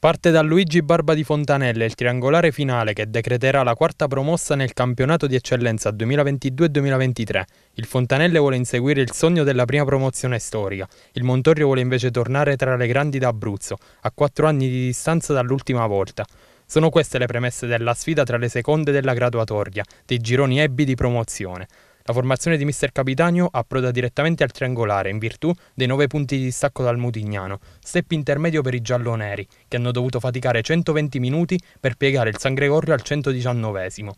Parte da Luigi Barba di Fontanelle il triangolare finale che decreterà la quarta promossa nel campionato di eccellenza 2022-2023. Il Fontanelle vuole inseguire il sogno della prima promozione storica. Il Montorio vuole invece tornare tra le grandi d'Abruzzo, a quattro anni di distanza dall'ultima volta. Sono queste le premesse della sfida tra le seconde della graduatoria, dei gironi ebbi di promozione. La formazione di mister Capitanio approda direttamente al triangolare in virtù dei nove punti di distacco dal Mutignano, step intermedio per i gialloneri, che hanno dovuto faticare 120 minuti per piegare il San Gregorio al 119esimo.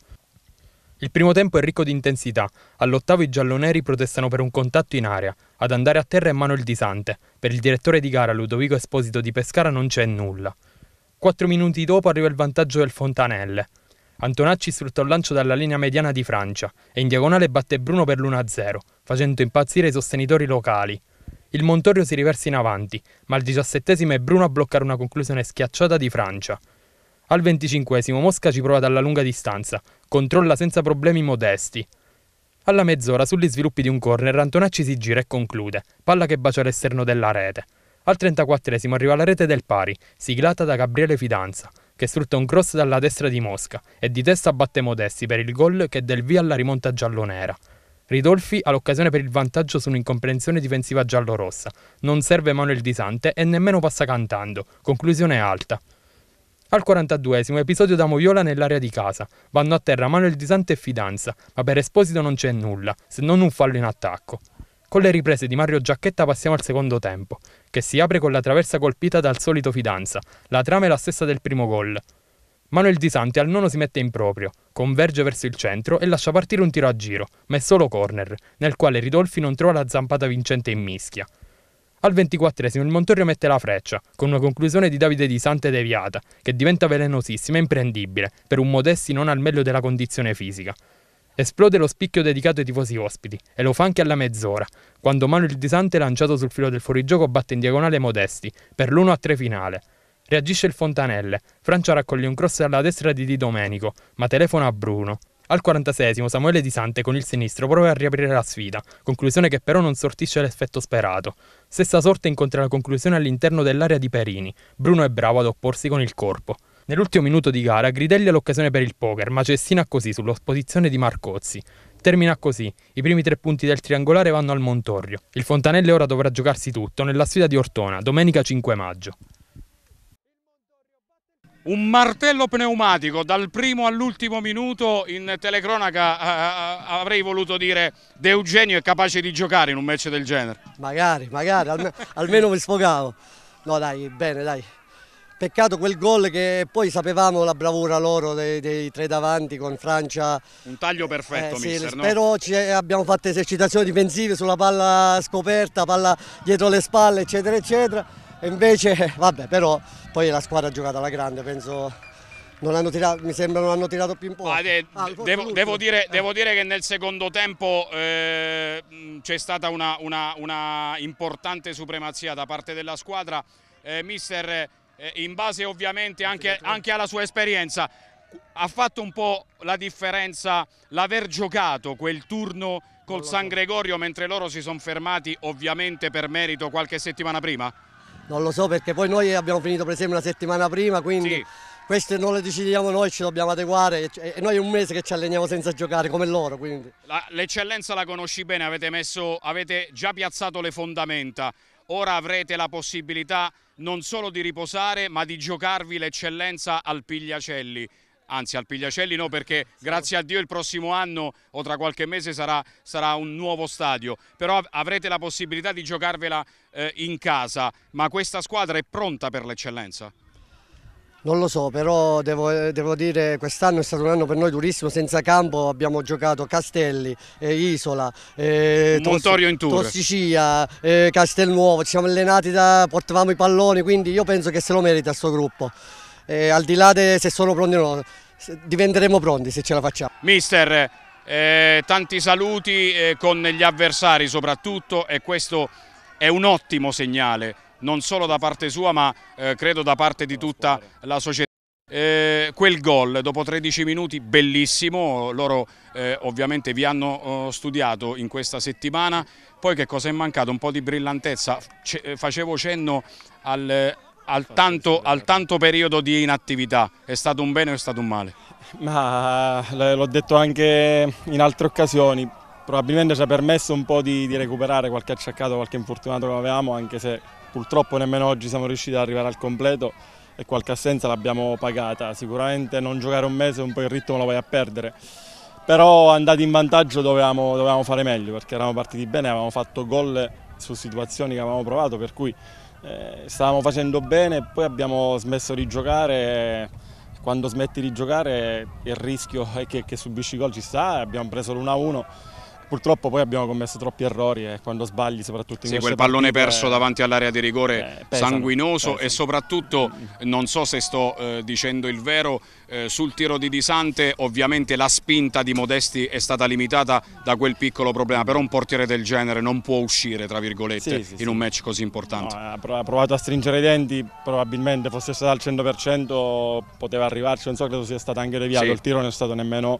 Il primo tempo è ricco di intensità. All'ottavo i gialloneri protestano per un contatto in area. Ad andare a terra è Manuel Di Sante. Per il direttore di gara Ludovico Esposito di Pescara non c'è nulla. Quattro minuti dopo arriva il vantaggio del Fontanelle. Antonacci sfrutta un lancio dalla linea mediana di Francia e in diagonale batte Bruno per l'1-0, facendo impazzire i sostenitori locali. Il Montorio si riversa in avanti, ma al diciassettesimo è Bruno a bloccare una conclusione schiacciata di Francia. Al venticinquesimo Mosca ci prova dalla lunga distanza, controlla senza problemi modesti. Alla mezz'ora, sugli sviluppi di un corner, Antonacci si gira e conclude, palla che bacia l'esterno della rete. Al 34esimo arriva la rete del pari, siglata da Gabriele Fidanza, che sfrutta un cross dalla destra di Mosca e di testa batte Modesti per il gol che del via alla rimonta giallonera. Ridolfi ha l'occasione per il vantaggio su un'incomprensione difensiva giallorossa. Non serve Manuel Di Sante e nemmeno passa cantando. Conclusione alta. Al 42esimo episodio da Moviola nell'area di casa. Vanno a terra Manuel Di Sante e Fidanza, ma per Esposito non c'è nulla, se non un fallo in attacco. Con le riprese di Mario Giacchetta passiamo al secondo tempo, che si apre con la traversa colpita dal solito Fidanza. La trama è la stessa del primo gol. Manuel Di Santi al nono si mette in proprio, converge verso il centro e lascia partire un tiro a giro, ma è solo corner, nel quale Ridolfi non trova la zampata vincente in mischia. Al ventiquattresimo il Montorio mette la freccia, con una conclusione di Davide Di Sante deviata, che diventa velenosissima e imprendibile, per un Modesti non al meglio della condizione fisica. Esplode lo spicchio dedicato ai tifosi ospiti e lo fa anche alla mezz'ora, quando Manuel Di Sante lanciato sul filo del fuorigioco batte in diagonale Modesti per l'1-3 finale. Reagisce il Fontanelle, Francia raccoglie un cross dalla destra di Di Domenico, ma telefona a Bruno. Al 46esimo Samuele Di Sante con il sinistro prova a riaprire la sfida, conclusione che però non sortisce l'effetto sperato. Stessa sorte incontra la conclusione all'interno dell'area di Perini. Bruno è bravo ad opporsi con il corpo. Nell'ultimo minuto di gara Gridelli ha l'occasione per il poker, ma cestina così sull'opposizione di Marcozzi. Termina così, i primi tre punti del triangolare vanno al Montorio. Il Fontanelle ora dovrà giocarsi tutto nella sfida di Ortona, domenica 5 maggio. Un martello pneumatico dal primo all'ultimo minuto in telecronaca eh, avrei voluto dire De Eugenio è capace di giocare in un match del genere. Magari, magari, almeno, almeno mi sfogavo. No dai, bene dai. Peccato quel gol che poi sapevamo la bravura loro dei, dei tre davanti con Francia. Un taglio perfetto, eh, sì, mister, no? Però ci, abbiamo fatto esercitazioni difensive sulla palla scoperta, palla dietro le spalle, eccetera, eccetera. E invece, vabbè, però poi la squadra ha giocato alla grande, penso non hanno tirato, mi sembra non hanno tirato più in po'. Ah, de, ah, devo, devo, dire, eh. devo, dire, che nel secondo tempo eh, c'è stata una, una, una, importante supremazia da parte della squadra. Eh, mister in base ovviamente anche, anche alla sua esperienza, ha fatto un po' la differenza l'aver giocato quel turno col San Gregorio mentre loro si sono fermati ovviamente per merito qualche settimana prima? Non lo so perché poi noi abbiamo finito per esempio una settimana prima, quindi sì. queste non le decidiamo noi, ci dobbiamo adeguare e noi è un mese che ci alleniamo senza giocare come loro. L'eccellenza la conosci bene, avete, messo, avete già piazzato le fondamenta, ora avrete la possibilità non solo di riposare ma di giocarvi l'eccellenza al Pigliacelli. Anzi al Pigliacelli no perché grazie a Dio il prossimo anno o tra qualche mese sarà, sarà un nuovo stadio, però avrete la possibilità di giocarvela eh, in casa, ma questa squadra è pronta per l'eccellenza? Non lo so, però devo, devo dire quest'anno è stato un anno per noi durissimo, senza campo abbiamo giocato Castelli, eh, Isola, eh, Montorio in tour. Tossicia, eh, Castelnuovo, ci siamo allenati, da, portavamo i palloni, quindi io penso che se lo merita questo gruppo. al di là di se sono pronti o no, diventeremo pronti se ce la facciamo. Mister, eh, tanti saluti eh, con gli avversari soprattutto e questo è un ottimo segnale non solo da parte sua ma eh, credo da parte di tutta la società. Eh, quel gol dopo 13 minuti bellissimo, loro eh, ovviamente vi hanno oh, studiato in questa settimana, poi che cosa è mancato? Un po' di brillantezza, C facevo cenno al, al tanto, al tanto periodo di inattività, è stato un bene o è stato un male? Ma l'ho detto anche in altre occasioni, probabilmente ci ha permesso un po' di, di recuperare qualche acciaccato, qualche infortunato che avevamo, anche se purtroppo nemmeno oggi siamo riusciti ad arrivare al completo e qualche assenza l'abbiamo pagata. Sicuramente non giocare un mese un po' il ritmo lo vai a perdere, però andati in vantaggio dovevamo, dovevamo fare meglio perché eravamo partiti bene, avevamo fatto gol su situazioni che avevamo provato, per cui eh, stavamo facendo bene poi abbiamo smesso di giocare. Quando smetti di giocare il rischio è che, che subisci gol ci sta, abbiamo preso l'1-1 Purtroppo poi abbiamo commesso troppi errori e quando sbagli soprattutto in sì, quel pallone perso davanti all'area di rigore eh, pesano, sanguinoso pesano. e soprattutto, non so se sto eh, dicendo il vero, eh, sul tiro di Disante ovviamente la spinta di Modesti è stata limitata da quel piccolo problema, però un portiere del genere non può uscire tra virgolette sì, sì, in un match così importante. No, ha provato a stringere i denti, probabilmente fosse stato al 100% poteva arrivarci, non so credo sia stato anche deviato, il tiro non è stato nemmeno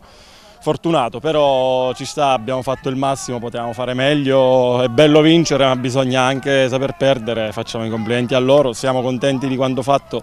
fortunato, però ci sta, abbiamo fatto il massimo, potevamo fare meglio, è bello vincere ma bisogna anche saper perdere, facciamo i complimenti a loro, siamo contenti di quanto fatto